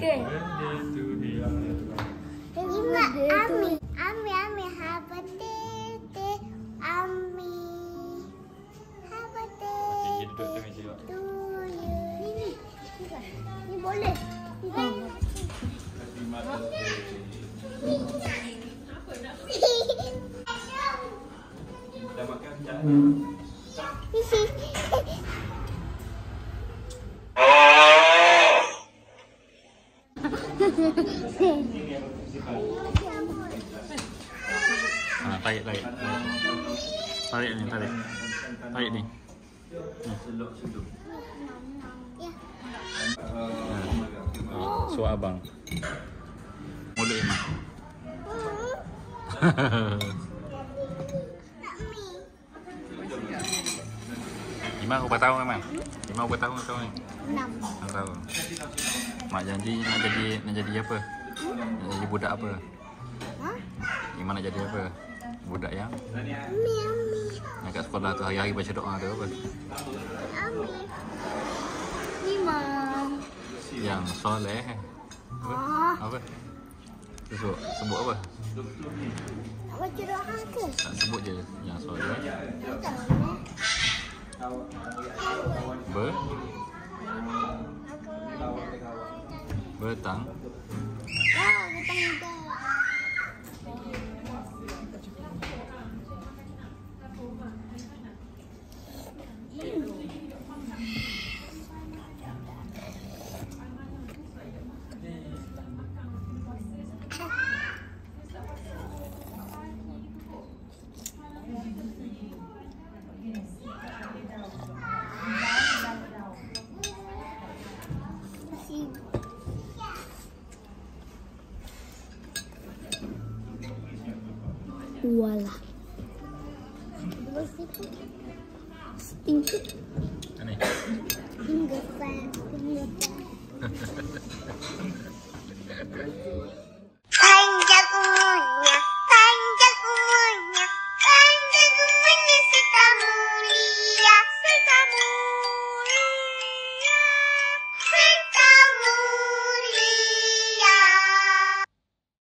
to you. Ami, Ami, Ami, happy birthday, Ami. Happy birthday to you. Ni, ni. Ni boleh. Ni? Happy. Dah makan tak? Ha, tarik, tarik. Tarik ni, tarik. Tarik ni. Ya. Ha. So abang. Mulut Iman. Iman berapa tahun Iman? Iman berapa tahun tahun ni? Enam. Tak tahu. Mak janji nak jadi nak jadi apa? Nak jadi budak apa? Ha? Iman nak jadi apa? Budak yang Ami, Ami. yang kat sekolah tu hari-hari baca doa tu apa? Ami. Imam. Yang soleh. Apa? Ah, Apa? Sebut, sebut apa? nak baca doa ke? Tak sebut je yang soleh. Tak tahu. Ber. Bertang Wala. Stinky finger